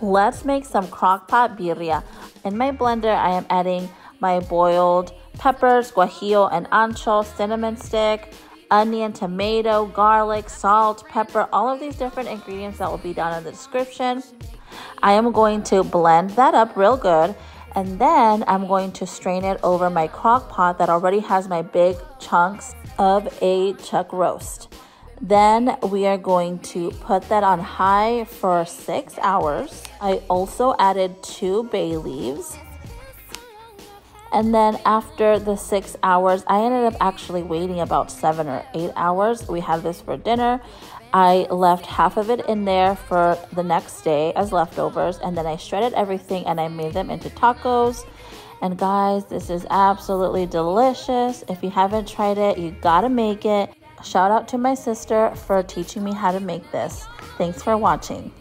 Let's make some crockpot birria. In my blender, I am adding my boiled peppers, guajillo, and ancho, cinnamon stick, onion, tomato, garlic, salt, pepper, all of these different ingredients that will be down in the description. I am going to blend that up real good and then I'm going to strain it over my crock pot that already has my big chunks of a chuck roast. Then we are going to put that on high for six hours. I also added two bay leaves. And then after the six hours, I ended up actually waiting about seven or eight hours. We had this for dinner. I left half of it in there for the next day as leftovers, and then I shredded everything and I made them into tacos. And guys, this is absolutely delicious. If you haven't tried it, you gotta make it. Shout out to my sister for teaching me how to make this. Thanks for watching.